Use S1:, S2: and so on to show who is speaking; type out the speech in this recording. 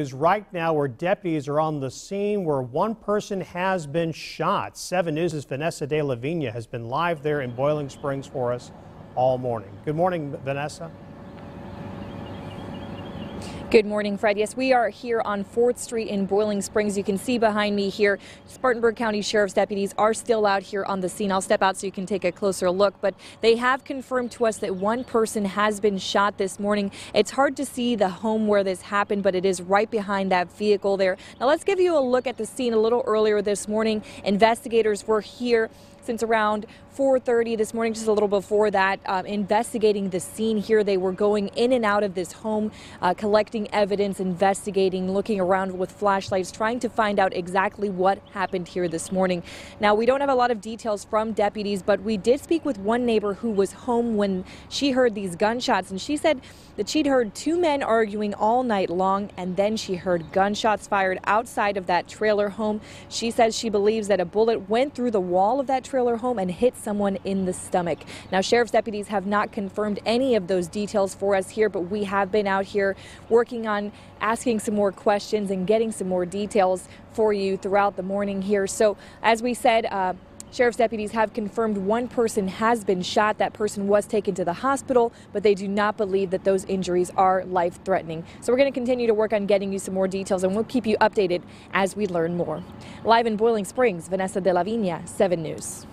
S1: Right now, where deputies are on the scene where one person has been shot. 7 News' Vanessa De La Viña has been live there in Boiling Springs for us all morning. Good morning, Vanessa.
S2: Good morning, Fred. Yes, we are here on 4th Street in Boiling Springs. You can see behind me here, Spartanburg County Sheriff's deputies are still out here on the scene. I'll step out so you can take a closer look, but they have confirmed to us that one person has been shot this morning. It's hard to see the home where this happened, but it is right behind that vehicle there. Now let's give you a look at the scene a little earlier this morning. Investigators were here since around 4.30 this morning, just a little before that, uh, investigating the scene here. They were going in and out of this home, uh, collecting evidence, investigating, looking around with flashlights, trying to find out exactly what happened here this morning. Now, we don't have a lot of details from deputies, but we did speak with one neighbor who was home when she heard these gunshots, and she said that she'd heard two men arguing all night long, and then she heard gunshots fired outside of that trailer home. She says she believes that a bullet went through the wall of that trailer home and hit someone in the stomach. Now, sheriff's deputies have not confirmed any of those details for us here, but we have been out here working on asking some more questions and getting some more details for you throughout the morning here. So, as we said, uh, Sheriff's deputies have confirmed one person has been shot. That person was taken to the hospital, but they do not believe that those injuries are life threatening. So we're going to continue to work on getting you some more details and we'll keep you updated as we learn more. Live in Boiling Springs, Vanessa De La Viña, 7 News.